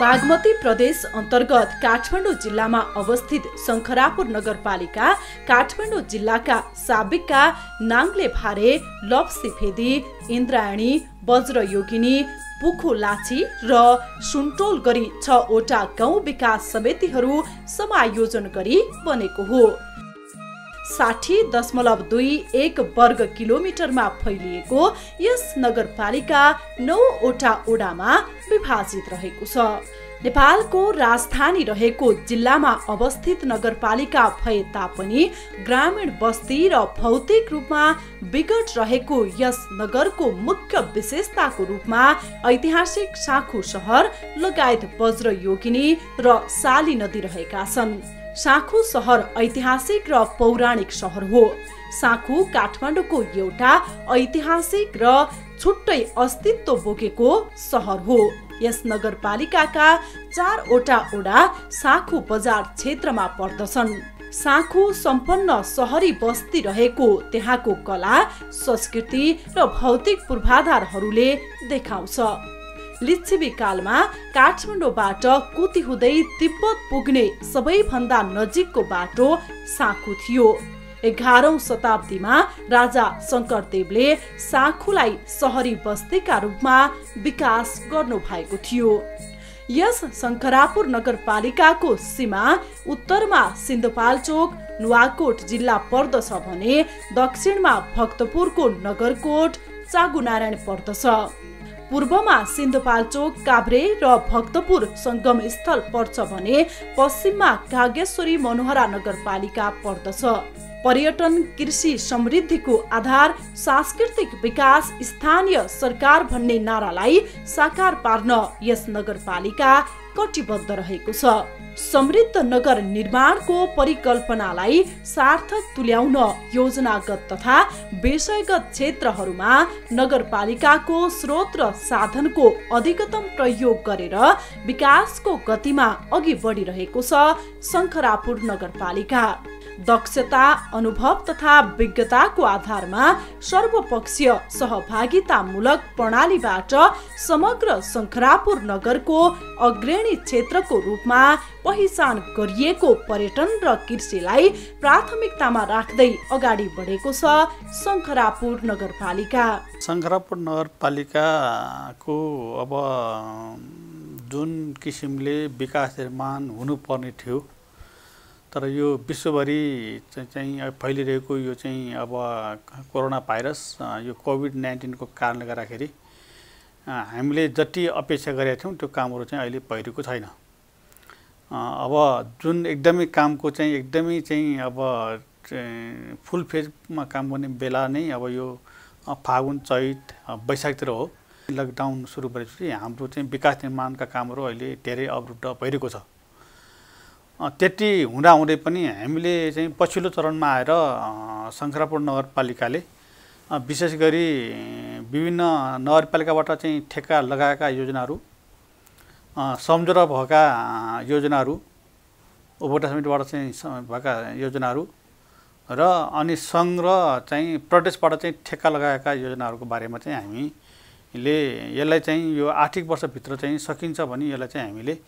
बागमती प्रदेश अन्तर्गत काठमाडौँ जिल्लामा अवस्थित शङ्खरापुर नगरपालिका काठमाडौँ जिल्लाका साबिकका नाङ्ले भारे लप्सिफेदी इन्द्रायणी वज्रयोगिनी पुखु लाची र सुन्टोल गरी छवटा गाउँ विकास समितिहरू समायोजन गरी बनेको हो। साठी दशमलव दुई एक वर्ग किलोमिटरमा फैलिएको यस नगरपालिका नौवटा ओडामा विभाजित रहेको छ। नेपालको राजधानी रहेको जिल्लामा अवस्थित नगरपालिका भए तापनि ग्रामीण बस्ती र भौतिक रूपमा विकट रहेको यस नगरको मुख्य विशेषताको रूपमा ऐतिहासिक साखु सहर लगायत वज्रयोगिनी र साली नदी रहेका छन्। साखु सहर ऐतिहासिक र पौराणिक सहर हो। साखु काठमाडौँको एउटा ऐतिहासिक र छुट्टै अस्तित्व बोकेको सहर हो। यस नगरपालिकाका चारवटा ओडा साखु बजार क्षेत्रमा पर्दछन्। साखु सम्पन्न सहरी बस्ती रहेको त्यहाँको कला संस्कृति र भौतिक पूर्वाधारहरूले देखाउँछ। लिच्छिबी कालमा काठमाडौँबाट कुती हुँदै तिब्बत पुग्ने सबैभन्दा नजिकको बाटो साखु थियो। एघारौं शताब्दीमा राजा शङ्करदेवले साखुलाई सहरी बस्तीका रूपमा विकास गर्नु भएको थियो। यस शङ्खरापुर नगरपालिकाको सीमा उत्तरमा सिन्धुपाल्चोक नुवाकोट जिल्ला पर्दछ भने दक्षिणमा भक्तपुरको नगरकोट चागुनारायण पर्दछ। पूर्वमा सिन्धुपाल्चोक काभ्रे र भक्तपुर सङ्गम स्थल पर्छ भने पश्चिममा कागेश्वरी मनोहरा नगरपालिका पर्दछ। पर्यटन कृषि समृद्धिको आधार सांस्कृतिक विकास स्थानीय सरकार भन्ने नारालाई साकार पार्न यस नगरपालिका कटिबद्ध रहेको छ। समृद्ध नगर निर्माणको परिकल्पनालाई सार्थक तुल्याउन योजनागत तथा विषयगत क्षेत्रहरूमा नगरपालिकाको स्रोत र साधनको अधिकतम प्रयोग गरेर विकासको गतिमा अघि बढिरहेको छ शङ्खरापुर नगरपालिका। दक्षता अनुभव तथा विज्ञताको आधारमा सर्वपक्षीय सहभागितामूलक प्रणालीबाट समग्र शङ्खरापुर नगरको अग्रणी क्षेत्रको रूपमा पहिचान गरिएको पर्यटन र कृषिलाई प्राथमिकतामा राख्दै अगाडि बढेको छ शङ्खरापुर नगरपालिका। शङ्खरापुर नगरपालिकाको अब जुन किसिमले विकास निर्माण हुनुपर्ने थियो तर यो विश्वभरि चाहिँ फैलिरहेको यो चाहिँ अब कोरोना भाइरस यो कोभिड नाइन्टिनको कारणले गर्दाखेरि हामीले जति अपेक्षा गरेका थियौँ त्यो कामहरू चाहिँ अहिले भइरहेको छैन। अब जुन एकदमै कामको चाहिँ एकदमै चाहिँ अब फुल फेजमा काम गर्ने बेला नै अब यो फागुन चैत वैशाखतिर हो। लकडाउन सुरु भएपछि हाम्रो चाहिँ विकास निर्माणका कामहरू अहिले धेरै अवरुद्ध भइरहेको छ। त्यति हुँदाहुँदै पनि हामीले चाहिँ पछिल्लो चरणमा आएर शङ्खरापुर नगरपालिकाले विशेष गरी विभिन्न नगरपालिकाबाट चाहिँ ठेक्का लगाएका योजनाहरू सम्झौता भएका योजनाहरू उपभोक्ता समितिबाट चाहिँ भएका योजनाहरू र अनि सङ्घ र चाहिँ प्रदेशबाट चाहिँ ठेक्का लगाएका योजनाहरूको बारेमा चाहिँ हामीले यसलाई चाहिँ यो आर्थिक वर्षभित्र चाहिँ सकिन्छ भने यसलाई चाहिँ हामीले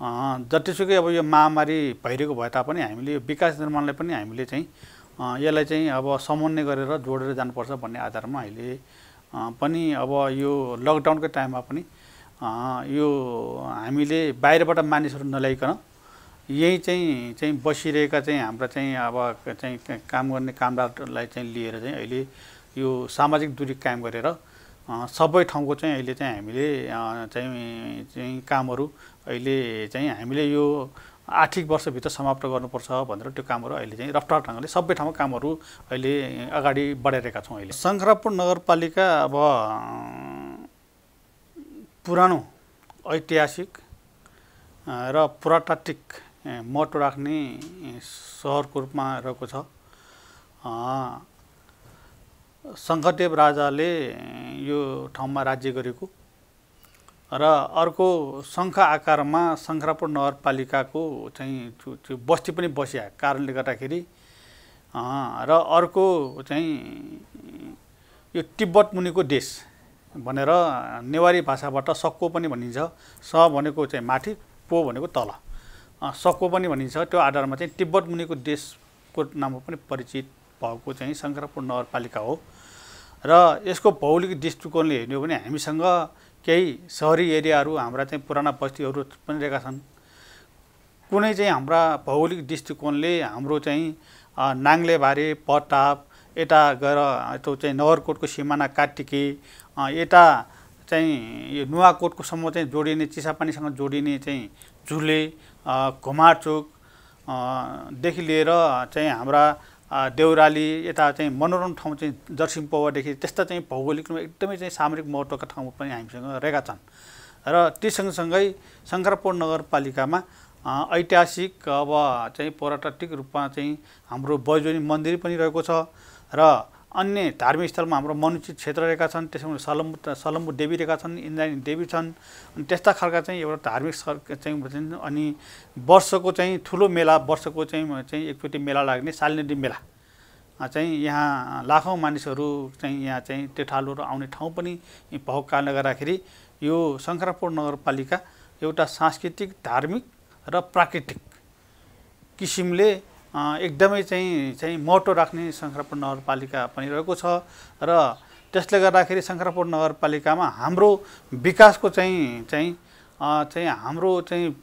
जतिसुकै अब यो महामारी भइरहेको भए तापनि हामीले यो विकास निर्माणलाई पनि हामीले चाहिँ यसलाई चाहिँ अब समन्वय गरेर जोडेर जानुपर्छ भन्ने आधारमा अहिले पनि अब यो लकडाउनको टाइममा पनि यो हामीले बाहिरबाट मानिसहरू नल्याइकन यहीँ चाहिँ चाहिँ बसिरहेका चाहिँ हाम्रा चाहिँ अब चाहिँ काम गर्ने कामदारलाई चाहिँ लिएर चाहिँ अहिले यो सामाजिक दूरी कायम गरेर सबै ठाउँको चाहिँ अहिले चाहिँ हामीले चाहिँ चाहिँ कामहरू अहिले चाहिँ हामीले यो आर्थिक वर्षभित्र समाप्त गर्नुपर्छ भनेर त्यो कामहरू अहिले चाहिँ रफ्तार ढङ्गले सबै ठाउँमा कामहरू अहिले अगाडि बढाइरहेका छौँ अहिले। शङ्खरापुर नगरपालिका अब पुरानो ऐतिहासिक र पुरातात्विक महत्त्व राख्ने सहरको रूपमा रहेको छ। शङ्करदेव राजाले यो ठाउँमा राज्य गरेको। र अर्को शङ्ख आकारमा शङ्खरापुर नगरपालिकाको चाहिँ त्यो बस्ती पनि बसिया कारणले गर्दाखेरि र अर्को चाहिँ यो तिब्बत मुनिको देश भनेर नेवारी भाषाबाट सक्को पनि भनिन्छ। स भनेको चाहिँ माथि पो भनेको तल। सक्को पनि भनिन्छ। त्यो आधारमा चाहिँ तिब्बत मुनिको देशको नाममा पनि परिचित भएको चाहिँ शङ्करपुर नगरपालिका हो। र यसको भौगोलिक दृष्टिकोणले हेर्ने हो भने हामीसँग केही सहरी एरियाहरू हाम्रा चाहिँ पुराना बस्तीहरू पनि रहेका छन्। कुनै चाहिँ हाम्रा भौगोलिक दृष्टिकोणले हाम्रो चाहिँ नाङ्लेबारे पटाप यता गएर त्यो चाहिँ नगरकोटको सिमाना काटिके यता चाहिँ यो नुवाकोटकोसम्म चाहिँ जोडिने चिसापानीसँग जोडिने चाहिँ झुले घुमाचोक देखि लिएर चाहिँ हाम्रा देउराली यता चाहिँ मनोरम ठाउँ चाहिँ जर्सिम पौवादेखि त्यस्ता चाहिँ भौगोलिक रूपमा एकदमै चाहिँ सामरिक महत्त्वका ठाउँ पनि हामीसँग रहेका छन्। र ती सँगसँगै शङ्करपुर नगरपालिकामा ऐतिहासिक अब चाहिँ पर्यटक रूपमा चाहिँ हाम्रो बैजनी मन्दिर पनि रहेको छ। र अन्य धार्मिक स्थलमा हाम्रो मनुचित क्षेत्र रहेका छन् त्यसमा सलम्बु सलम्बु देवी रहेका छन् इन्द्रायणी देवी छन् अनि त्यस्ता खालका चाहिँ एउटा धार्मिक चाहिँ अनि वर्षको चाहिँ ठुलो मेला वर्षको चाहिँ चाहिँ एकचोटि मेला लाग्ने सालनेडी मेला। चाहिँ यहाँ लाखौँ मानिसहरू चाहिँ यहाँ चाहिँ तेठालोहरू आउने ठाउँ पनि भएको कारणले गर्दाखेरि यो शङ्करापुर नगरपालिका एउटा सांस्कृतिक धार्मिक र प्राकृतिक किसिमले एकदमै चाहिँ चाहिँ मोटो राख्ने शङ्करपुर नगरपालिका पनि रहेको छ र त्यसले गर्दाखेरि शङ्करपुर नगरपालिकामा हाम्रो विकासको चाहिँ चाहिँ चाहिँ हाम्रो चाहिँ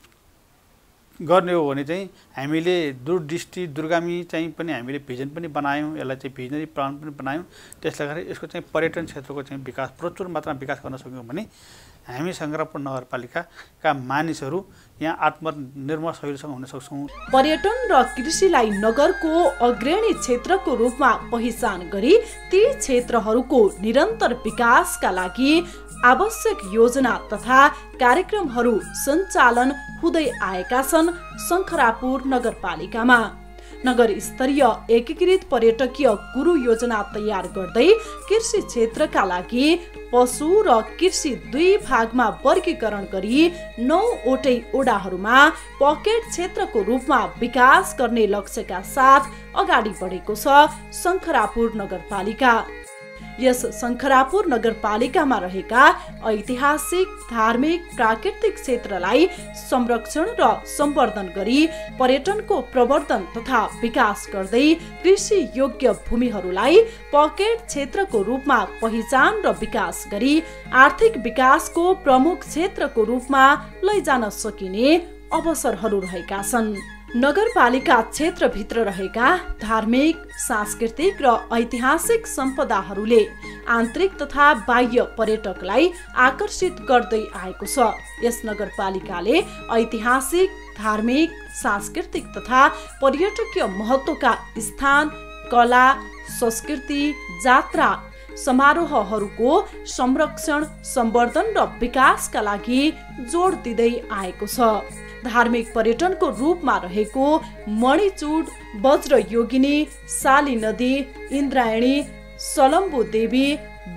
गर्ने हो भने चाहिँ हामीले दूरदृष्टि दुर्गामी चाहिँ पनि हामीले भिजन पनि बनायौँ यसलाई चाहिँ भिजनरी प्लान पनि बनायौँ। त्यसले गर्दा यसको चाहिँ पर्यटन क्षेत्रको चाहिँ विकास प्रचुर मात्रामा विकास गर्न सक्यौँ भने हामी सङ्ग्रामपुर नगरपालिकाका मानिसहरू यहाँ आत्मनिर्भर सहितसँग हुन सक्छौँ। पर्यटन र कृषिलाई नगरको अग्रणी क्षेत्रको रूपमा पहिचान गरी ती क्षेत्रहरूको निरन्तर विकासका लागि आवश्यक योजना तथा कार्यक्रमहरू सञ्चालन हुँदै आएका छन् शङ्खरापुर नगरपालिकामा। नगर स्तरीय एकीकृत पर्यटकीय गुरु योजना तयार गर्दै कृषि क्षेत्रका लागि पशु र कृषि दुई भागमा वर्गीकरण गरी नौवटै ओडाहरूमा पकेट क्षेत्रको रूपमा विकास गर्ने लक्ष्यका साथ अगाडि बढेको छ शङ्खरापुर नगरपालिका। यस शङ्खरापुर नगरपालिकामा रहेका ऐतिहासिक धार्मिक प्राकृतिक क्षेत्रलाई संरक्षण र सम्वर्धन गरी पर्यटनको प्रवर्धन तथा विकास गर्दै कृषि योग्य भूमिहरूलाई पकेट क्षेत्रको रूपमा पहिचान र विकास गरी आर्थिक विकासको प्रमुख क्षेत्रको रूपमा लैजान सकिने अवसरहरू रहेका छन्। नगरपालिका क्षेत्रभित्र रहेका धार्मिक सांस्कृतिक र ऐतिहासिक सम्पदाहरूले आन्तरिक तथा बाह्य पर्यटकलाई आकर्षित गर्दै आएको छ। यस नगरपालिकाले ऐतिहासिक धार्मिक सांस्कृतिक तथा पर्यटकीय महत्त्वका स्थान कला संस्कृति जात्रा समारोहहरूको संरक्षण सम्वर्धन र विकासका लागि जोड दिँदै आएको छ। धार्मिक पर्यटनको रूपमा रहेको मणिचुड वज्र योगिनी साली नदी इन्द्रायणी सलम्बु देवी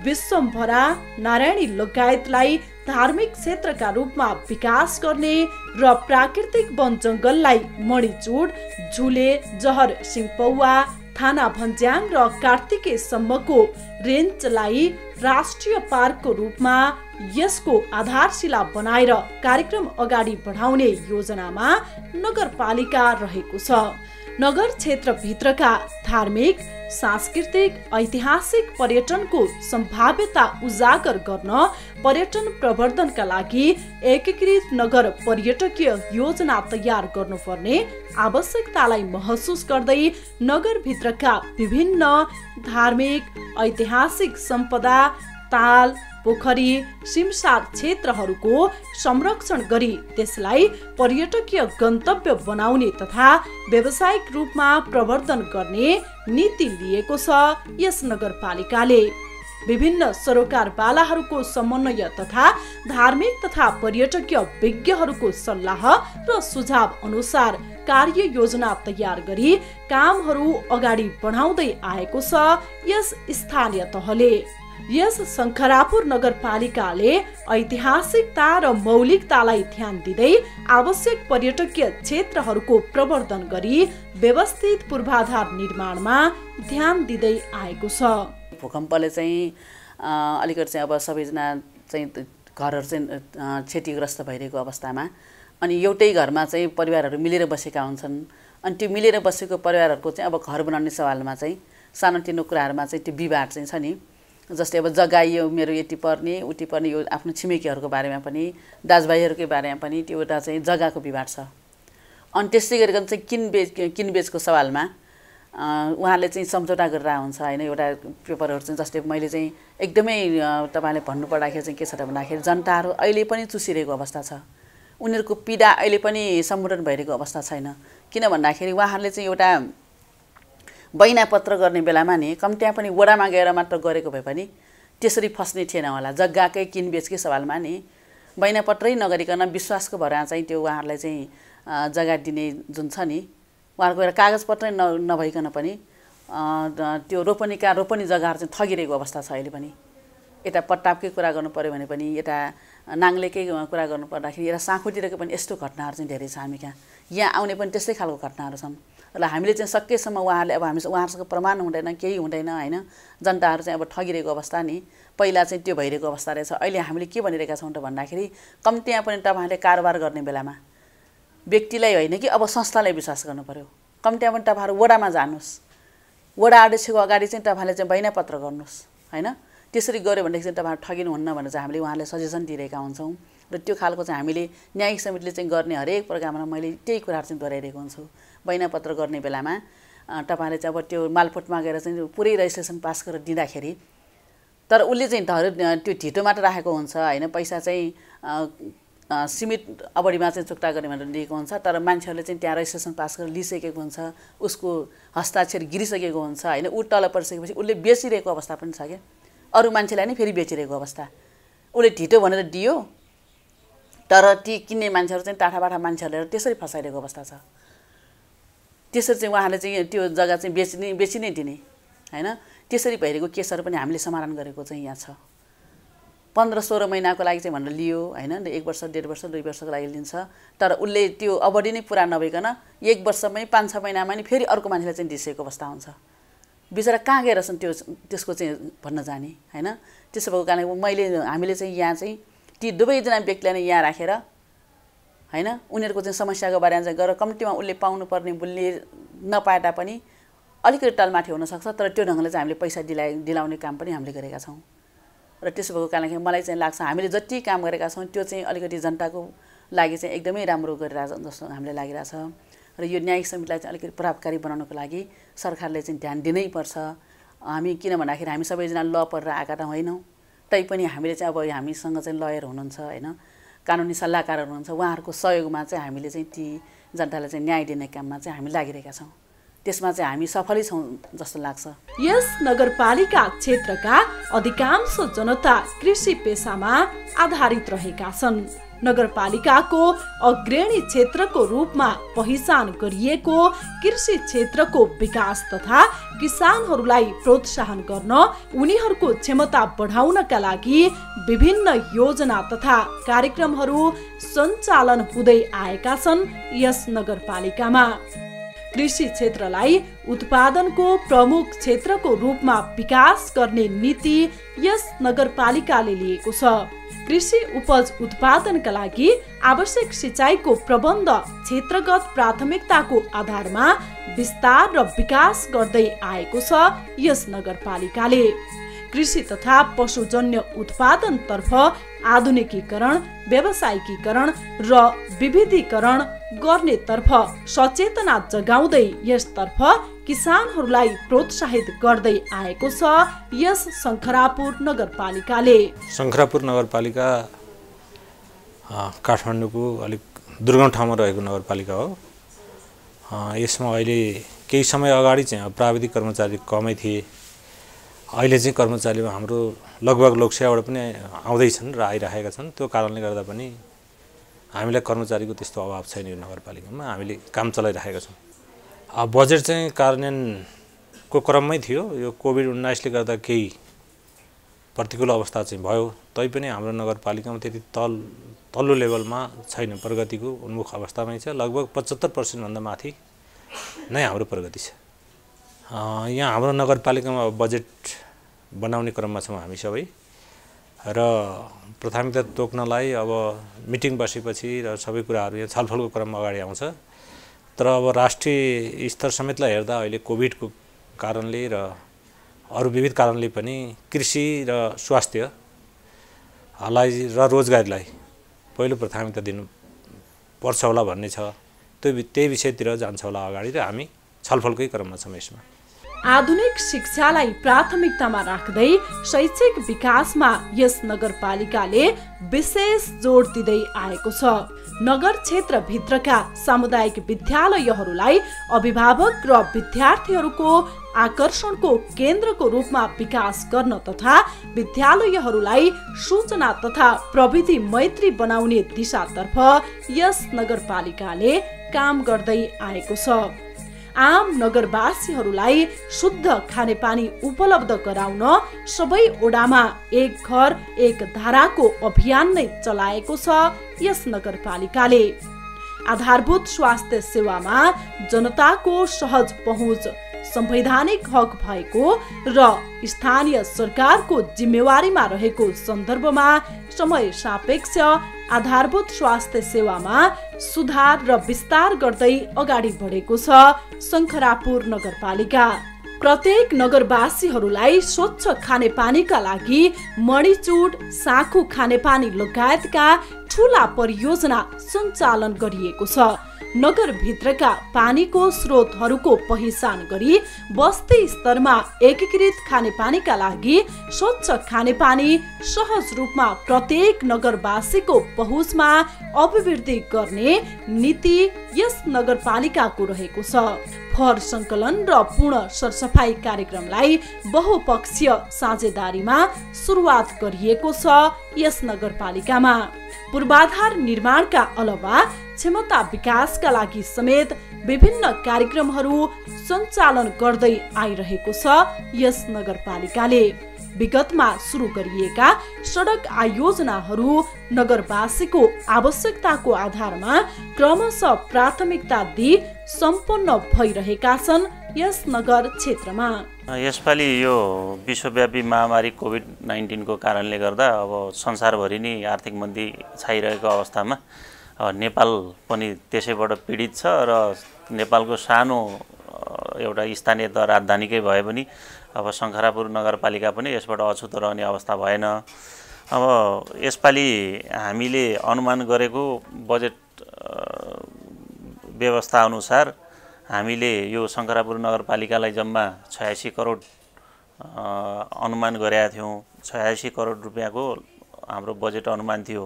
विश्वम्भरा नारायणी लगायतलाई धार्मिक क्षेत्रका रूपमा विकास गर्ने र प्राकृतिक वन जङ्गललाई मणिचुड झुले जहर सिंहपौवा थाना भन्ज्याङ र कार्तिकेसम्मको रेन्जलाई राष्ट्रिय पार्कको रूपमा यसको आधारशिला बनाएर कार्यक्रम अगाडि बढाउने योजनामा नगरपालिका रहेको छ। नगर क्षेत्रभित्रका धार्मिक सांस्कृतिक ऐतिहासिक पर्यटनको सम्भाव्यता उजागर गर्न पर्यटन प्रवर्धनका लागि एकीकृत नगर पर्यटकीय योजना तयार गर्नुपर्ने आवश्यकतालाई महसुस गर्दै नगरभित्रका विभिन्न धार्मिक ऐतिहासिक सम्पदा ताल पोखरी सिमसार क्षेत्रहरूको संरक्षण गरी त्यसलाई पर्यटकीय गन्तव्य बनाउने तथा व्यावसायिक रूपमा प्रवर्धन गर्ने नीति लिएको छ यस नगरपालिकाले। विभिन्न सरोकारवालाहरूको समन्वय तथा धार्मिक तथा पर्यटकीय विज्ञहरूको सल्लाह र सुझाव अनुसार कार्य योजना तयार गरी कामहरू अगाडि बढाउँदै आएको छ यस स्थानीय तहले। यस शङ्खरापुर नगरपालिकाले ऐतिहासिकता र मौलिकतालाई ध्यान दिँदै आवश्यक पर्यटकीय क्षेत्रहरूको प्रवर्धन गरी व्यवस्थित पूर्वाधार निर्माणमा ध्यान दिँदै आएको छ। भूकम्पले चाहिँ अलिकति चाहिँ अब सबैजना चाहिँ घरहरू चाहिँ क्षतिग्रस्त भइरहेको अवस्थामा अनि एउटै घरमा चाहिँ परिवारहरू मिलेर बसेका हुन्छन्। अनि त्यो मिलेर बसेको परिवारहरूको चाहिँ अब घर बनाउने सवालमा चाहिँ सानोतिनो कुराहरूमा चाहिँ त्यो विवाद चाहिँ छ नि। जस्तै अब जग्गा यो मेरो यति पर्ने उति पर्ने यो आफ्नो छिमेकीहरूको बारेमा पनि दाजुभाइहरूकै बारेमा पनि त्यो एउटा चाहिँ जग्गाको विवाद छ। अनि त्यसै गरिकन चाहिँ किनबेच किनबेचको सवालमा उहाँले चाहिँ सम्झौता गरेर हुन्छ होइन? एउटा पेपरहरू चाहिँ जस्तै मैले चाहिँ एकदमै तपाईँले भन्नु पर्दाखेरि चाहिँ के छ त भन्दाखेरि जनताहरू अहिले पनि चुसिरहेको अवस्था छ। उनीहरूको पीडा अहिले पनि सम्बोधन भइरहेको अवस्था छैन। किन भन्दाखेरि उहाँहरूले चाहिँ एउटा पत्र गर्ने बेलामा नि कम त्यहाँ पनि वडामा गएर मात्र गरेको भए पनि त्यसरी फस्ने थिएन होला। जग्गाकै किनबेचकै सवालमा नि पत्रै नगरिकन विश्वासको भएर चाहिँ त्यो उहाँहरूलाई चाहिँ जग्गा दिने जुन छ नि उहाँहरूको एउटा कागजपत्रै न नभइकन पनि त्यो रोपनीका रोपनी जग्गाहरू चाहिँ ठगिरहेको अवस्था छ अहिले पनि। यता पट्टापकै कुरा गर्नु पऱ्यो भने पनि यता नाङ्लेकै कुरा गर्नु पर्दाखेरि यता साँखुतिरको पनि यस्तो घटनाहरू चाहिँ धेरै छ हामी कहाँ। यहाँ आउने पनि त्यस्तै खालको घटनाहरू छन्। र हामीले चाहिँ सकेसम्म उहाँहरूले अब हामी उहाँहरूसँग प्रमाण हुँदैन केही हुँदैन होइन? जनताहरू चाहिँ अब ठगिरहेको अवस्था नि पहिला चाहिँ त्यो भइरहेको अवस्था रहेछ। अहिले हामीले के भनिरहेका छौँ त भन्दाखेरि कम्तीमा पनि तपाईँहरूले कारोबार गर्ने बेलामा व्यक्तिलाई होइन कि अब संस्थालाई विश्वास गर्नु पऱ्यो कम्तीमा पनि तपाईँहरू वडामा जानुहोस्। वडा अध्यक्षको अगाडि चाहिँ तपाईँले चाहिँ बैनापत्र गर्नुहोस् होइन? त्यसरी गऱ्यो भनेदेखि चाहिँ तपाईँहरू ठगिनुहुन्न भनेर चाहिँ हामीले उहाँलाई सजेसन दिइरहेका हुन्छौँ। र त्यो खालको चाहिँ हामीले न्यायिक समितिले चाहिँ गर्ने हरेक प्रोग्राममा मैले त्यही कुराहरू चाहिँ दोहोऱ्याइरहेको हुन्छु। बैनापत्र गर्ने बेलामा तपाईँले चाहिँ अब त्यो मालपोटमा गएर चाहिँ पुरै रेजिस्ट्रेसन पास गरेर दिँदाखेरि तर उसले चाहिँ धर त्यो ढिटो मात्र राखेको हुन्छ होइन? पैसा चाहिँ सीमित अवधिमा चाहिँ चुक्ता गर्ने भनेर दिएको हुन्छ तर मान्छेहरूले चाहिँ त्यहाँ रेजिस्ट्रेसन पास गरेर लिइसकेको हुन्छ उसको हस्ताक्षर गिरिसकेको हुन्छ होइन? ऊ तल परिसकेपछि उसले बेचिरहेको अवस्था पनि छ क्या? अरू मान्छेलाई नै फेरि बेचिरहेको अवस्था। उसले ढिटो भनेर दियो तर ती किन्ने मान्छेहरू चाहिँ टाठाबाठा मान्छेहरूले त्यसरी फसाइरहेको अवस्था छ। त्यसरी चाहिँ उहाँले चाहिँ त्यो जग्गा चाहिँ बेच्ने बेची नै दिने होइन? त्यसरी भइरहेको केसहरू पनि हामीले समाधान गरेको चाहिँ यहाँ छ। पन्ध्र सोह्र महिनाको लागि चाहिँ भनेर लियो होइन? एक वर्ष डेढ वर्ष दुई वर्षको लागि लिन्छ। तर उसले त्यो अवधि नै पुरा नभइकन एक वर्षमै पाँच छ महिनामा नि फेरि अर्को मान्छेलाई चाहिँ दिइसकेको अवस्था हुन्छ। बिचरा कहाँ गएर छन् त्यो त्यसको चाहिँ भन्न जाने होइन? त्यसो भएको कारणले मैले हामीले चाहिँ यहाँ चाहिँ ती दुवैजना व्यक्तिलाई नै यहाँ राखेर होइन? उनीहरूको चाहिँ समस्याको बारेमा चाहिँ गरेर कम्तीमा उसले पाउनुपर्ने मूल्य नपाए तापनि अलिकति टलमाथि हुनसक्छ तर त्यो ढङ्गले चाहिँ हामीले पैसा दिलाइ दिलाउने काम पनि हामीले गरेका छौँ। र त्यसो भएको कारणले मलाई चाहिँ लाग्छ हामीले जति काम गरेका छौँ त्यो चाहिँ अलिकति जनताको लागि चाहिँ एकदमै राम्रो गरिरहेछ जस्तो हामीलाई लागिरहेछ। र यो न्यायिक समितिलाई चाहिँ अलिकति प्रभावकारी बनाउनको लागि सरकारले चाहिँ ध्यान दिनै पर्छ हामी किन भन्दाखेरि हामी सबैजना ल परेर आएका त होइनौँ। तैपनि हामीले चाहिँ अब हामीसँग चाहिँ लयर हुनुहुन्छ होइन? कानुनी सल्लाहकारहरू हुनुहुन्छ उहाँहरूको सहयोगमा चाहिँ हामीले चाहिँ ती जनतालाई चाहिँ न्याय दिने काममा चाहिँ हामी लागिरहेका छौँ। त्यसमा चाहिँ हामी सफलै छौँ जस्तो लाग्छ। यस नगरपालिका क्षेत्रका अधिकांश जनता कृषि पेसामा आधारित रहेका छन्। नगरपालिकाको अग्रणी क्षेत्रको रूपमा पहिचान गरिएको कृषि क्षेत्रको विकास तथा किसानहरूलाई प्रोत्साहन गर्न उनीहरूको क्षमता बढाउनका लागि विभिन्न योजना तथा कार्यक्रमहरू सञ्चालन हुँदै आएका छन् यस नगरपालिकामा। कृषि क्षेत्रलाई उत्पादनको प्रमुख क्षेत्रको रूपमा विकास गर्ने नीति यस नगरपालिकाले लिएको छ। कृषि उपज उत्पादनका लागि आवश्यक सिँचाइको प्रबन्ध क्षेत्रगत प्राथमिकताको आधारमा विस्तार र विकास गर्दै आएको छ यस नगरपालिकाले। कृषि तथा पशुजन्य उत्पादनतर्फ आधुनिकीकरण व्यावसायिकीकरण र विविधीकरण गर्नेतर्फ सचेतना जगाउँदै यसतर्फ किसानहरूलाई प्रोत्साहित गर्दै आएको छ यस शङ्खरापुर नगरपालिकाले। शङ्खरापुर नगरपालिका काठमाडौँको अलिक दुर्गम ठाउँमा रहेको नगरपालिका हो। यसमा अहिले केही समय अगाडि चाहिँ प्राविधिक कर्मचारी कमै थिए। अहिले चाहिँ कर्मचारीमा हाम्रो लगभग लोकसेवाबाट पनि आउँदैछन् र आइरहेका छन्। त्यो कारणले गर्दा पनि हामीलाई कर्मचारीको त्यस्तो अभाव छैन यो नगरपालिकामा। हामीले काम चलाइराखेका छौँ। बजेट चाहिँ कार्यान्वयनको क्रममै थियो। यो कोभिड उन्नाइसले गर्दा केही प्रतिकूल अवस्था चाहिँ भयो। तैपनि हाम्रो नगरपालिकामा त्यति तल तल्लो लेभलमा छैन प्रगतिको उन्मुख अवस्थामै छ। लगभग पचहत्तर पर्सेन्टभन्दा माथि नै हाम्रो प्रगति छ। यहाँ हाम्रो नगरपालिकामा बजेट बनाउने क्रममा छौँ हामी सबै। र प्राथमिकता तोक्नलाई अब मिटिङ बसेपछि र सबै कुराहरू यहाँ छलफलको क्रममा अगाडि आउँछ। तर अब राष्ट्रिय स्तर समेतलाई हेर्दा अहिले कोभिडको कारणले र अरू विविध कारणले पनि कृषि र स्वास्थ्यलाई र रोजगारीलाई पहिलो प्राथमिकता दिनु पर्छ होला भन्ने छ। त्यो त्यही विषयतिर जान्छ होला अगाडि र हामी छलफलकै क्रममा छौँ यसमा। आधुनिक शिक्षालाई प्राथमिकतामा राख्दै शैक्षिक विकासमा यस नगरपालिकाले विशेष जोड दिँदै आएको छ। नगर क्षेत्रभित्रका सामुदायिक विद्यालयहरूलाई अभिभावक र विद्यार्थीहरूको आकर्षणको केन्द्रको रूपमा विकास गर्न तथा विद्यालयहरूलाई सूचना तथा प्रविधि मैत्री बनाउने दिशातर्फ यस नगरपालिकाले काम गर्दै आएको छ। आम नगरवासीहरूलाई शुद्ध खानेपानी उपलब्ध गराउन सबै ओडामा एक घर एक धाराको अभियान नै चलाएको छ यस नगरपालिकाले। आधारभूत स्वास्थ्य सेवामा जनताको सहज पहुँच संवैधानिक हक भएको र स्थानीय सरकारको जिम्मेवारीमा रहेको सन्दर्भमा समय सापेक्ष आधारभूत स्वास्थ्य सेवामा सुधार र विस्तार गर्दै अगाडि बढेको छ शङ्खरापुर नगरपालिका। प्रत्येक नगरवासीहरूलाई स्वच्छ खानेपानीका लागि मणिचुड साखु खानेपानी लगायतका ठुला परियोजना सञ्चालन गरिएको छ। नगरभित्रका पानीको स्रोतहरूको पहिचान गरी बस्ती स्तरमा एकीकृत खानेपानीका लागि स्वच्छ खानेपानी सहज रूपमा प्रत्येक नगरवासीको पहुँचमा अभिवृद्धि गर्ने नीति यस नगरपालिकाको रहेको छ। फर सङ्कलन र पूर्ण सरसफाइ कार्यक्रमलाई बहुपक्षीय साझेदारीमा सुरुवात गरिएको छ यस नगरपालिकामा। पूर्वाधार निर्माणका अलावा क्षमता विकासका लागि समेत विभिन्न कार्यक्रमहरू सञ्चालन गर्दै आइरहेको छ यस नगरपालिकाले। विगतमा सुरु गरिएका सडक आयोजनाहरू नगरवासीको आवश्यकताको आधारमा क्रमशः प्राथमिकता दिई सम्पन्न भइरहेका छन्। यस नगर क्षेत्रमा। यसपालि यो विश्वव्यापी महामारी कोभिड नाइन्टिनको कारणले गर्दा अब संसारभरि नै आर्थिक मन्दी छाइरहेको अवस्थामा नेपाल पनि त्यसैबाट पीडित छ र नेपालको सानो एउटा स्थानीय त राजधानीकै भए पनि अब शङ्खरापुर नगरपालिका पनि यसबाट अछुतो रहने अवस्था भएन। अब यसपालि हामीले अनुमान गरेको बजेट व्यवस्थाअनुसार हामीले यो शङ्खरापुर नगरपालिकालाई जम्मा छयासी करोड अनुमान गरेका थियौँ। छयासी करोड रुपियाँको हाम्रो बजेट अनुमान थियो।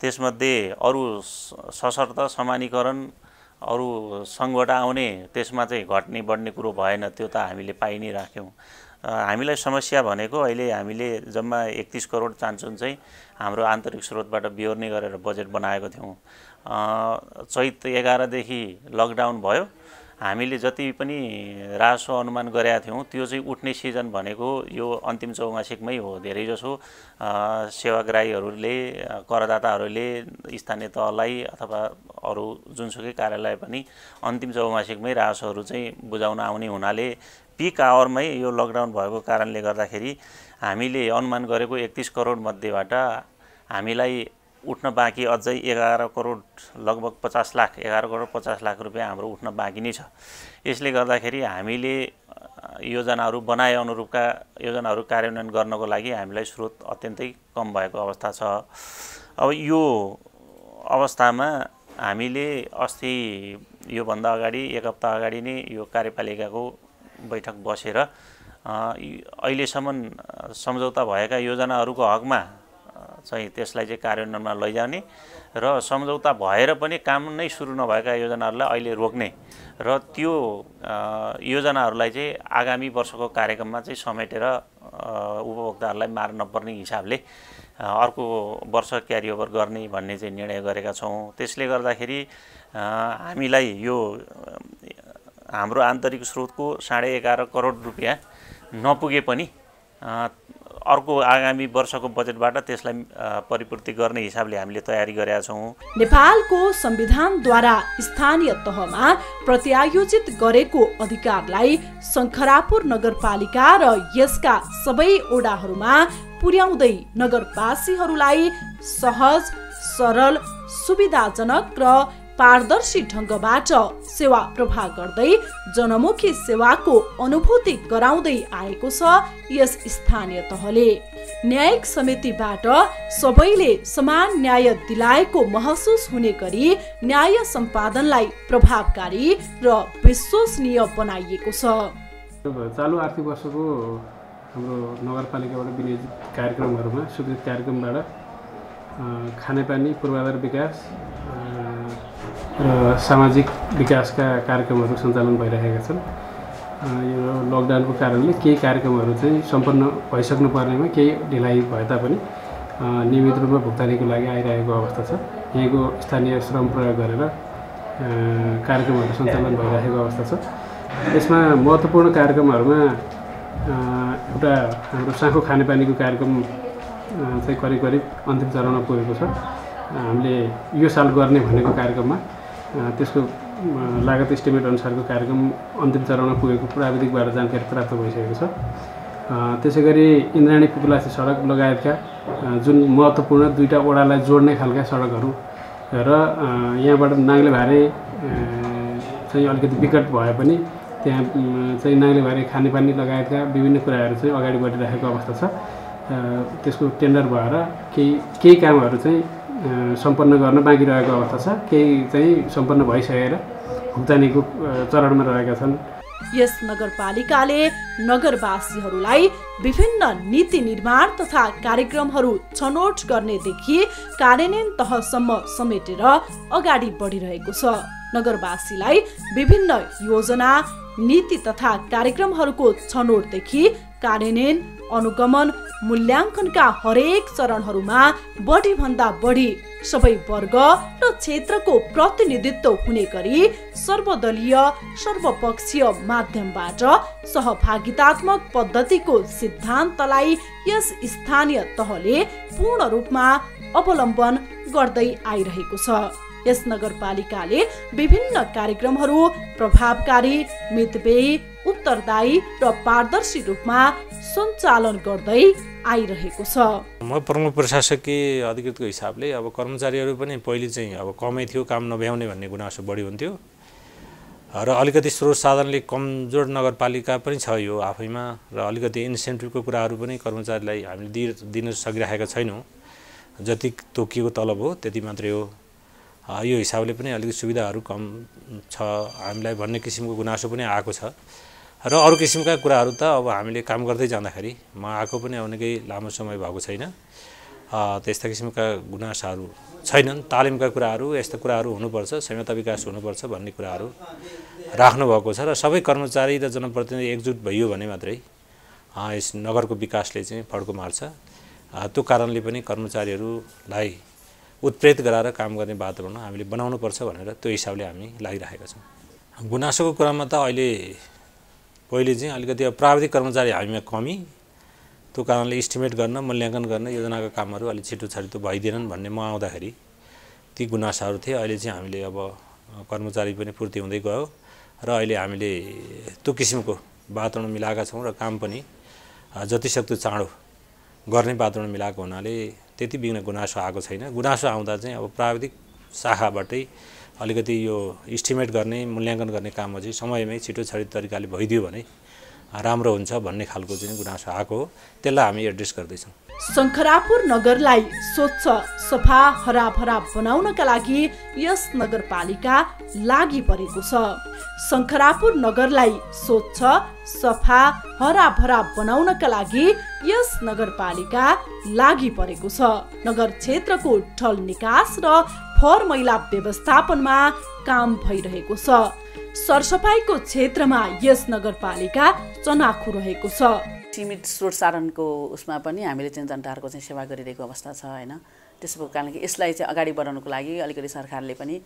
त्यसमध्ये अरू सशर्त समानीकरण अरू सङ्घबाट आउने त्यसमा चाहिँ घट्ने बढ्ने कुरो भएन त्यो त हामीले पाइ नै राख्यौँ। हामीलाई समस्या भनेको अहिले हामीले जम्मा एकतिस करोड चान्चुन चाहिँ हाम्रो आन्तरिक स्रोतबाट बिहोर्ने गरेर बजेट बनाएको थियौँ। चैत एघारदेखि लकडाउन भयो। हामीले जति पनि रासो अनुमान गरेका थियौँ त्यो चाहिँ उठ्ने सिजन भनेको यो अन्तिम चौमासिकमै हो धेरैजसो सेवाग्राहीहरूले करदाताहरूले स्थानीय तहलाई अथवा अरू जुनसुकै कार्यालय पनि अन्तिम चौमासिकमै रासोहरू चाहिँ बुझाउन आउने हुनाले पिक आवरमै यो लकडाउन भएको कारणले गर्दाखेरि हामीले अनुमान गरेको एकतिस करोड मध्येबाट हामीलाई उठ्न बाँकी अझै एघार करोड लगभग पचास लाख एघार करोड पचास लाख रुपियाँ हाम्रो उठ्न बाँकी नै छ। यसले गर्दाखेरि हामीले योजनाहरू बनाए अनुरूपका योजनाहरू कार्यान्वयन गर्नको लागि हामीलाई स्रोत अत्यन्तै कम भएको अवस्था छ। अब यो अवस्थामा हामीले अस्ति योभन्दा अगाडि एक हप्ता अगाडि नै यो कार्यपालिकाको बैठक बसेर अहिलेसम्म सम्झौता भएका योजनाहरूको हकमा चाहिँ त्यसलाई चाहिँ कार्यान्वयनमा लैजाने र सम्झौता भएर पनि काम नै सुरु नभएका योजनाहरूलाई अहिले रोक्ने र त्यो योजनाहरूलाई चाहिँ आगामी वर्षको कार्यक्रममा चाहिँ समेटेर उपभोक्ताहरूलाई मार नपर्ने हिसाबले अर्को वर्ष क्यारिओभर गर्ने भन्ने चाहिँ निर्णय गरेका छौँ। त्यसले गर्दाखेरि हामीलाई यो हाम्रो आन्तरिक स्रोतको साढे एघार करोड रुपियाँ नपुगे पनि अर्को आगामी वर्षको बजेटबाट त्यसलाई परिपूर्ति गर्ने हिसाबले हामीले तयारी गरेका छौँ। नेपालको संविधानद्वारा स्थानीय तहमा प्रत्यायोजित गरेको अधिकारलाई शङ्खरापुर नगरपालिका र यसका सबै ओडाहरूमा पुर्याउँदै नगरवासीहरूलाई सहज सरल सुविधाजनक र पारदर्शी ढङ्गबाट सेवा प्रवाह गर्दै जनमुखी सेवाको अनुभूति गराउँदै आएको छ यस स्थानीय तहले। न्यायिक समितिबाट सबैले समान न्याय दिलाएको महसुस हुने गरी न्याय सम्पादनलाई प्रभावकारी र विश्वसनीय बनाइएको छ। चालु आर्थिक वर्षको हाम्रो नगरपालिकाबाट विनियोजित कार्यक्रमहरूमा स्वीकृत कार्यक्रमबाट खानेपानी पूर्वाधार विकास र सामाजिक विकासका कार्यक्रमहरू सञ्चालन भइरहेका छन्। यो लकडाउनको कारणले केही कार्यक्रमहरू चाहिँ सम्पन्न भइसक्नु पर्नेमा केही ढिलाइ भए तापनि नियमित रूपमा भुक्तानीको लागि आइरहेको अवस्था छ। यहीँको स्थानीय श्रम प्रयोग गरेर कार्यक्रमहरू सञ्चालन भइरहेको अवस्था छ। यसमा महत्त्वपूर्ण कार्यक्रमहरूमा एउटा हाम्रो साँखो खानेपानीको कार्यक्रम चाहिँ करिब करिब अन्तिम चरणमा पुगेको छ। हामीले यो साल गर्ने भनेको कार्यक्रममा त्यसको लागत इस्टिमेट अनुसारको कार्यक्रम अन्तिम चरणमा पुगेको प्राविधिकबाट जानकारी प्राप्त भइसकेको छ। त्यसै गरी इन्द्राणी पुतुलासी सडक लगायतका जुन महत्त्वपूर्ण दुईवटा ओडालाई जोड्ने खालका सडकहरू र यहाँबाट नाग्ले भारे चाहिँ अलिकति विकट भए पनि त्यहाँ चाहिँ नाग्ले भारे खानेपानी लगायतका विभिन्न कुराहरू चाहिँ अगाडि बढिरहेको अवस्था छ। त्यसको टेन्डर भएर केही केही कामहरू चाहिँ सम्पन्न गर्न बाँकी रहेको अवस्था छ। केही चाहिँ सम्पन्न भइसकेर भुक्तानीको चरणमा रहेका छन्। यस नगरपालिकाले नगरवासीहरूलाई विभिन्न नीति निर्माण तथा कार्यक्रमहरू छनौट गर्नेदेखि कार्यान्वयन तहसम्म समेटेर अगाडि बढिरहेको छ। नगरवासीलाई विभिन्न योजना नीति तथा कार्यक्रमहरूको छनौटदेखि कार्यान्वयन अनुगमन मूल्याङ्कनका हरेक चरणहरूमा बढीभन्दा बढी। सबै वर्ग र क्षेत्रको प्रतिनिधित्व हुने गरी सर्वदलीय सर्वपक्षीय माध्यमबाट सहभागितात्मक पद्धतिको सिद्धान्तलाई यस स्थानीय तहले पूर्ण रूपमा अवलम्बन गर्दै आइरहेको छ। यस नगरपालिकाले विभिन्न कार्यक्रमहरू प्रभावकारी मितव्ययी उत्तरदायी र पारदर्शी रूपमा सञ्चालन गर्दै आइरहेको छ। म प्रमुख प्रशासकीय अधिकृतको हिसाबले अब कर्मचारीहरू पनि पहिले चाहिँ अब कमै थियो काम नभ्याउने भन्ने गुनासो बढी हुन्थ्यो। र अलिकति स्रोत साधनले कमजोर नगरपालिका पनि छ यो आफैमा र अलिकति इन्सेन्टिभको कुराहरू पनि कर्मचारीलाई हामीले दिन सकिरहेका छैनौँ। जति तोकिएको तलब हो त्यति मात्रै हो। यो हिसाबले पनि अलिकति सुविधाहरू कम छ। हामीलाई भन्ने किसिमको गुनासो पनि आएको छ। र अरू किसिमका कुराहरू त अब हामीले काम गर्दै जाँदाखेरि म आएको पनि अब निकै लामो समय भएको छैन। त्यस्ता किसिमका गुनासाहरू छैनन्। तालिमका कुराहरू यस्ता कुराहरू हुनुपर्छ संयमता विकास हुनुपर्छ भन्ने कुराहरू राख्नुभएको छ। र सबै कर्मचारी र जनप्रतिनिधि एकजुट भइयो भने मात्रै यस नगरको विकासले चाहिँ फड्को मार्छ। त्यो कारणले पनि कर्मचारीहरूलाई उत्प्रेरित गराएर काम गर्ने वातावरण हामीले बनाउनुपर्छ भनेर त्यो हिसाबले हामी लागिरहेका छौँ। गुनासोको कुरामा त अहिले पहिले चाहिँ अलिकति अब प्राविधिक कर्मचारी हामीमा कमी त्यो कारणले इस्टिमेट गर्न मूल्याङ्कन गर्न योजनाका कामहरू अलिक छिटो छरिटो भइदिएनन् भन्ने म आउँदाखेरि ती गुनासाहरू थिए। अहिले चाहिँ हामीले अब कर्मचारी पनि पूर्ति हुँदै गयो र अहिले हामीले त्यो किसिमको वातावरण मिलाएका छौँ र काम पनि जतिसक्दो चाँडो गर्ने वातावरण मिलाएको हुनाले त्यति बिघ्न गुनासो आएको छैन। गुनासो आउँदा चाहिँ अब प्राविधिक शाखाबाटै अलिकति यो इस्टिमेट गर्ने मूल्याङ्कन गर्ने काममा चाहिँ समयमै छिटो छरित तरिकाले भइदियो भने राम्रो हुन्छ भन्ने खालको चाहिँ गुनासो आएको हो। त्यसलाई हामी एड्रेस गर्दैछौँ। शङ्खरापुर नगरलाई स्वच्छ सफा हराभरा बनाउनका लागि यस नगरपालिका लागि परेको छ। शङ्खरापुर नगरलाई स्वच्छ सफा हराभरा बनाउनका लागि यस नगरपालिका लागि परेको छ। नगर क्षेत्रको ठल निकास र फोहोर मैला व्यवस्थापनमा काम भइरहेको छ। सरसफाइको क्षेत्रमा यस नगरपालिका चनाखु रहेको छ। सीमित स्रोत साधनको उसमा पनि हामीले चाहिँ जनताहरूको चाहिँ सेवा गरिरहेको अवस्था छ होइन? त्यसको कारणले यसलाई चाहिँ अगाडि बढाउनुको लागि अलिकति सरकारले पनि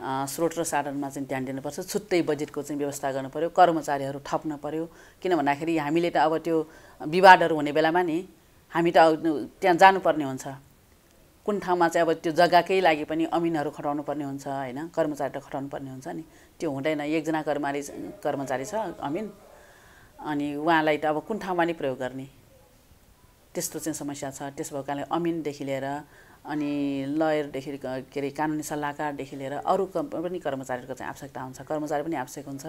स्रोत र साधनमा चाहिँ ध्यान दिनुपर्छ। छुट्टै बजेटको चाहिँ व्यवस्था गर्नु पऱ्यो कर्मचारीहरू थप्न पऱ्यो किन भन्दाखेरि हामीले त अब त्यो विवादहरू हुने बेलामा नि हामी त त्यहाँ जानुपर्ने हुन्छ। कुन ठाउँमा चाहिँ अब त्यो जग्गाकै लागि पनि अमिनहरू खटाउनु पर्ने हुन्छ होइन? कर्मचारी त खटाउनु पर्ने हुन्छ नि। त्यो हुँदैन। एकजना कर्मचारी कर्मचारी छ अमिन। अनि उहाँलाई त अब कुन ठाउँमा नै प्रयोग गर्ने? त्यस्तो चाहिँ समस्या छ। त्यसो भएको कारणले अमिनदेखि लिएर अनि लयरदेखि के अरे कानुनी सल्लाहकारदेखि लिएर अरू पनि कर्मचारीहरूको चाहिँ आवश्यकता हुन्छ। कर्मचारी पनि आवश्यक हुन्छ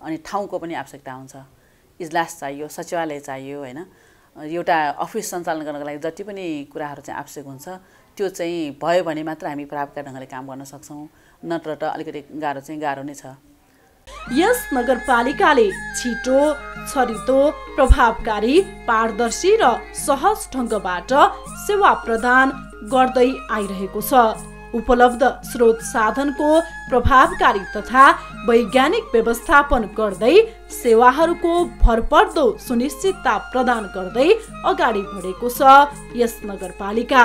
अनि ठाउँको पनि आवश्यकता हुन्छ। इजलास चाहियो सचिवालय चाहियो होइन? एउटा अफिस सञ्चालन गर्नको लागि जति पनि कुराहरू चाहिँ आवश्यक हुन्छ त्यो चाहिँ भयो भने मात्र हामी प्रभावकारी ढङ्गले काम गर्न सक्छौँ। नत्र त अलिकति गाह्रो चाहिँ गाह्रो नै छ। यस नगरपालिकाले छिटो छरितो प्रभावकारी पारदर्शी र सहज ढङ्गबाट सेवा प्रदान गर्दै आइरहेको छ। उपलब्ध स्रोत साधनको प्रभावकारी तथा वैज्ञानिक व्यवस्थापन गर्दै सेवाहरूको भरपर्दो सुनिश्चितता प्रदान गर्दै अगाडि बढेको छ यस नगरपालिका।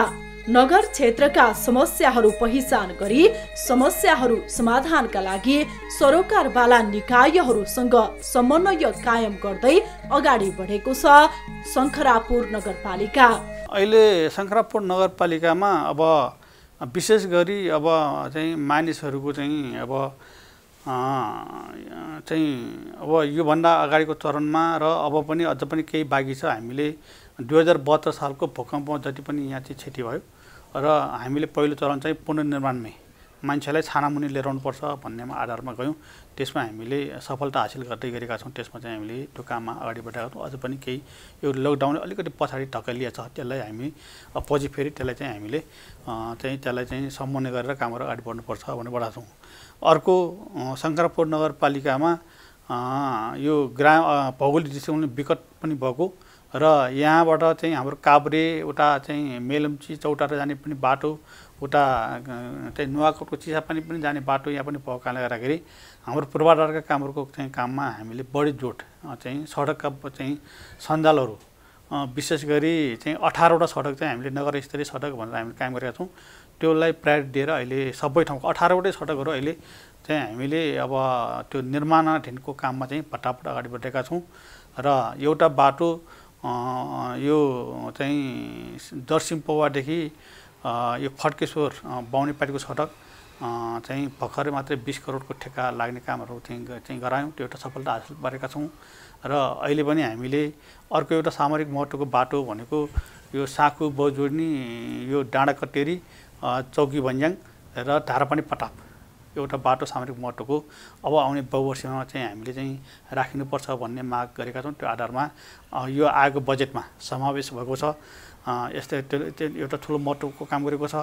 नगर क्षेत्रका समस्याहरू पहिचान गरी समस्याहरू समाधानका लागि सरोकारवाला निकायहरूसँग समन्वय कायम गर्दै अगाडि बढेको छ शङ्खरापुर नगरपालिका। अहिले शङ्खरापुर नगरपालिकामा अब विशेष गरी अब चाहिँ मानिसहरूको चाहिँ अब चाहिँ अब योभन्दा अगाडिको चरणमा र अब पनि अझ पनि केही बाँकी छ। हामीले दुई हजार बहत्तर सालको भूकम्पमा जति पनि यहाँ चाहिँ क्षति भयो र हामीले पहिलो चरण चाहिँ पुनर्निर्माणमै मान्छेलाई छानामुनि लिएर आउनुपर्छ भन्नेमा आधारमा गयौँ। त्यसमा हामीले सफलता हासिल गर्दै गरेका छौँ। त्यसमा चाहिँ हामीले त्यो काममा अगाडि बढाएका छौँ। अझ पनि केही यो लकडाउनले अलिकति पछाडि ढकलिया छ त्यसलाई हामी पछि फेरि त्यसलाई चाहिँ हामीले चाहिँ त्यसलाई चाहिँ समन्वय गरेर कामहरू अगाडि बढ्नुपर्छ भनेर बढाएको छौँ। अर्को शङ्करपुर नगरपालिकामा यो ग्रा भौगोलिक दृष्टिकोणले विकट पनि भएको। र यहाँबाट चाहिँ हाम्रो काभ्रे उता चाहिँ मेलम्ची चौतारा जाने पनि बाटो उता चाहिँ नुवाकोटको चिसापानी पनि जाने बाटो यहाँ पनि भएको कारणले गर्दाखेरि हाम्रो पूर्वाधारका कामहरूको चाहिँ काममा हामीले बढी जोड चाहिँ सडकका चाहिँ सञ्जालहरू विशेष गरी चाहिँ अठारवटा सडक चाहिँ हामीले नगर स्तरीय सडक भनेर हामीले काम गरेका छौँ। त्योलाई प्रायोरिटी दिएर अहिले सबै ठाउँको अठारवटै सडकहरू अहिले चाहिँ हामीले अब त्यो निर्माणाधीनको काममा चाहिँ फटाफट अगाडि बढेका छौँ। र एउटा बाटो यो चाहिँ दर्सिम पौवादेखि यो फड्केश्वर बाहुनेपाटीको सडक चाहिँ भर्खरै मात्रै बिस करोडको ठेक्का लाग्ने कामहरू चाहिँ चाहिँ गरायौँ। त्यो एउटा सफलता हासिल गरेका छौँ। र अहिले पनि हामीले अर्को एउटा सामरिक महत्त्वको बाटो भनेको यो साकु बजोड्ने यो डाँडा कटेरी चौकी भन्ज्याङ र धारापानी पटाप एउटा बाटो सामरिक महत्त्वको अब आउने बहुवर्षमा चाहिँ हामीले चाहिँ राखिनुपर्छ भन्ने माग गरेका छौँ। त्यो आधारमा यो आएको बजेटमा समावेश भएको छ। यस्तै त्यो एउटा ठुलो महत्त्वको काम गरेको छ।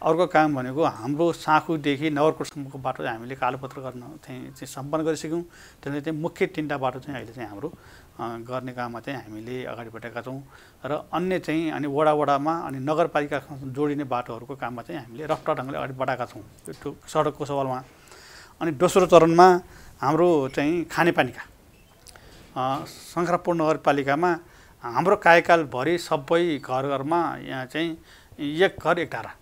अर्को काम भनेको हाम्रो साँखुदेखि नगरकोटसम्मको बाटो चाहिँ हामीले कालोपत्र गर्न चाहिँ सम्पन्न गरिसक्यौँ। त्यसले चाहिँ मुख्य तिनवटा बाटो चाहिँ अहिले चाहिँ हाम्रो गर्ने काममा चाहिँ हामीले अगाडि बढेका छौँ र अन्य चाहिँ अनि वडा वडामा अनि नगरपालिकासँग जोडिने बाटोहरूको काममा चाहिँ हामीले रफ्तार ढङ्गले अगाडि बढाएका छौँ। त्यो सडकको सवालमा। अनि दोस्रो चरणमा हाम्रो चाहिँ खानेपानीका। शङ्खरापुर नगरपालिकामा हाम्रो कार्यकालभरि सबै घर घरमा यहाँ चाहिँ एक घर एक धारा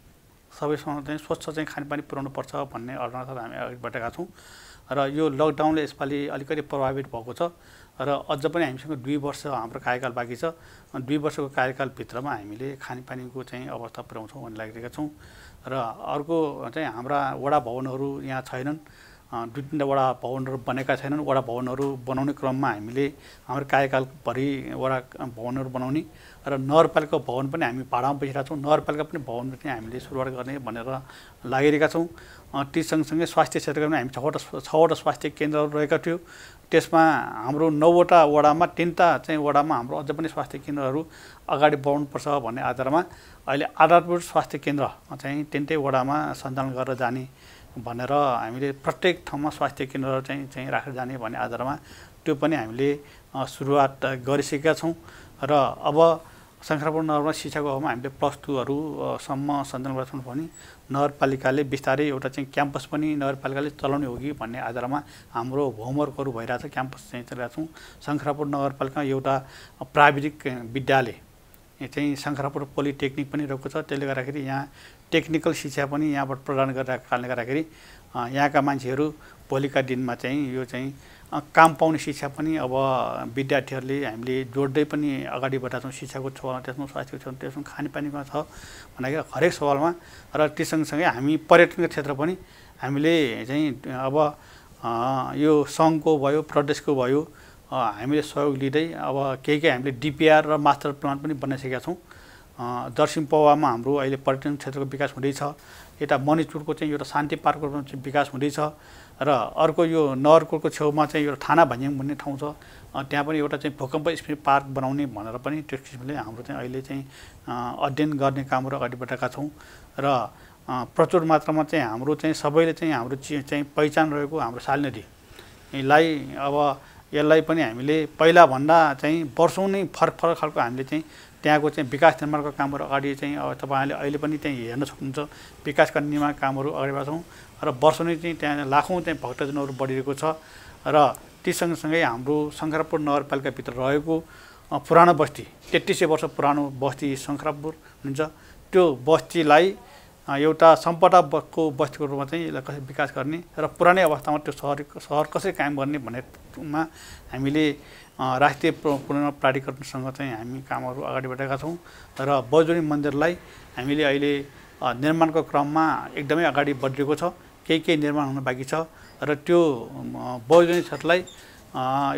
सबैसँग चाहिँ स्वच्छ चाहिँ खानेपानी पुऱ्याउनु पर्छ भन्ने अर्थमा हामी अगाडि बढेका छौँ। र यो लकडाउनले यसपालि अलिकति प्रभावित भएको छ। र अझ पनि हामीसँग दुई वर्ष हाम्रो कार्यकाल बाँकी छ। दुई वर्षको कार्यकालभित्रमा हामीले खानेपानीको चाहिँ अवस्था पुर्याउँछौँ भन्ने लागिरहेका छौँ। र अर्को चाहिँ हाम्रा वडा भवनहरू यहाँ छैनन्। दुई तिनवटा वडा भवनहरू बनेका छैनन्। वडा भवनहरू बनाउने क्रममा हामीले हाम्रो कार्यकालभरि वडा भवनहरू बनाउने र नगरपालिका भवन पनि हामी भाडामा बसिरहेका छौँ। नगरपालिका पनि भवन पनि हामीले सुरुवात गर्ने भनेर लागिरहेका छौँ। ती सँगसँगै स्वास्थ्य क्षेत्रमा हामी छवटा छवटा स्वास्थ्य केन्द्रहरू रहेका थियो। त्यसमा हाम्रो नौवटा वडामा तिनवटा चाहिँ वडामा हाम्रो अझ पनि स्वास्थ्य केन्द्रहरू अगाडि बढाउनुपर्छ भन्ने आधारमा अहिले आधारभूत स्वास्थ्य केन्द्र चाहिँ तिनटै वडामा सञ्चालन गरेर जाने भनेर हामीले प्रत्येक ठाउँमा स्वास्थ्य केन्द्रहरू चाहिँ चाहिँ राखेर जाने भन्ने आधारमा त्यो पनि हामीले सुरुवात गरिसकेका छौँ। र अब शङ्खरापुर नगरमा शिक्षाको अभावमा हामीले प्लस टूहरूसम्म सञ्चालन गरेका छौँ भने नगरपालिकाले बिस्तारै एउटा चाहिँ क्याम्पस पनि नगरपालिकाले चलाउने हो कि भन्ने आधारमा हाम्रो होमवर्कहरू भइरहेछ क्याम्पस चाहिँ चलाएको छौँ शङ्खरापुर नगरपालिकामा एउटा प्राविधिक विद्यालय चाहिँ शङ्खरापुर पोलिटेक्निक पनि रहेको छ। त्यसले गर्दाखेरि यहाँ टेक्निकल शिक्षा पनि यहाँबाट प्रदान गरेर कारणले गर्दाखेरि यहाँका मान्छेहरू भोलिका दिनमा चाहिँ यो चाहिँ काम पाउने शिक्षा पनि अब विद्यार्थीहरूले हामीले जोड्दै पनि अगाडि बढाएको छौँ शिक्षाको सवालमा त्यसमा स्वास्थ्यको छ त्यसमा खानेपानीमा छ भन्दाखेरि हरेक सवालमा र त्यो सँगसँगै हामी पर्यटनको क्षेत्र पनि हामीले चाहिँ अब यो सङ्घको भयो प्रदेशको भयो हामीले सहयोग लिँदै अब केही केही हामीले डिपिआर र मास्टर प्लान पनि बनाइसकेका छौँ। दर्शिम पौवामा हाम्रो अहिले पर्यटन क्षेत्रको विकास हुँदैछ। यता मणिचुरको चाहिँ एउटा शान्ति पार्कको विकास हुँदैछ। र अर्को यो नगरकोटको छेउमा चाहिँ एउटा थाना भन्ज्याङ भन्ने ठाउँ छ। त्यहाँ पनि एउटा चाहिँ भूकम्प स्मृति पार्क बनाउने भनेर पनि त्यस किसिमले हाम्रो चाहिँ अहिले चाहिँ अध्ययन गर्ने कामहरू अगाडि बढेका छौँ। र प्रचुर मात्रामा चाहिँ हाम्रो चाहिँ सबैले चाहिँ हाम्रो चाहिँ पहिचान रहेको हाम्रो साल नदीलाई अब यसलाई पनि हामीले पहिलाभन्दा चाहिँ वर्षौँ नै फरक फरक खालको हामीले चाहिँ त्यहाँको चाहिँ विकास निर्माणको कामहरू अगाडि चाहिँ अब तपाईँहरूले अहिले पनि त्यहाँ हेर्न सक्नुहुन्छ। विकासका निर्माण कामहरू अगाडि बढाउँछौँ र वर्ष नै चाहिँ त्यहाँ लाखौँ चाहिँ भक्तजनहरू बढिरहेको छ र ती सँगसँगै हाम्रो शङ्करापुर नगरपालिकाभित्र रहेको पुरानो बस्ती तेत्तिस सय वर्ष पुरानो बस्ती शङ्करापुर हुन्छ। त्यो बस्तीलाई एउटा सम्पदाको बस्तीको रूपमा चाहिँ यसलाई कसरी विकास गर्ने र पुरानै अवस्थामा त्यो सहर सहर कसरी कायम गर्ने भन्नेमा हामीले राष्ट्रिय पुनः प्राधिकरणसँग चाहिँ हामी कामहरू अगाडि बढाएका छौँ र बौजनी मन्दिरलाई हामीले अहिले निर्माणको क्रममा एकदमै अगाडि बढिरहेको छ। केही केही निर्माण हुन बाँकी छ र त्यो बहुजनी क्षेत्रलाई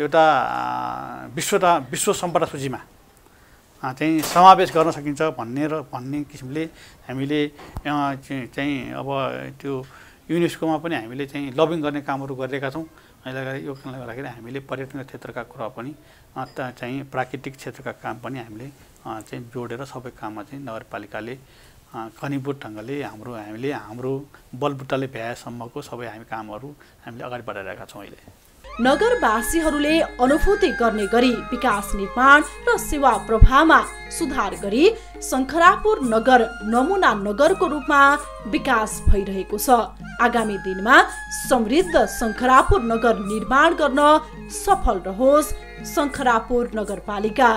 एउटा विश्वता विश्व सम्पदा सूचीमा चाहिँ समावेश गर्न सकिन्छ भन्ने र भन्ने किसिमले हामीले चाहिँ अब त्यो युनेस्कोमा पनि हामीले चाहिँ लबिङ गर्ने कामहरू गरिरहेका छौँ। यसलाई यो कारणले गर्दाखेरि हामीले पर्यटन क्षेत्रका कुरा पनि चाहिँ प्राकृतिक क्षेत्रका काम पनि हामीले चाहिँ जोडेर सबै काममा चाहिँ नगरपालिकाले कनिबुट ढङ्गले हाम्रो हामीले हाम्रो बलबुट्टाले भ्याएसम्मको सबै हामी कामहरू हामीले अगाडि बढाइरहेका छौँ अहिले। नगरवासीहरूले अनुभूति गर्ने गरी विकास निर्माण र सेवा प्रवाहमा सुधार गरी शङ्खरापुर नगर नमुना नगरको रूपमा विकास भइरहेको छ। आगामी दिनमा समृद्ध शङ्खरापुर नगर निर्माण गर्न सफल रहोस् शङ्खरापुर नगरपालिका।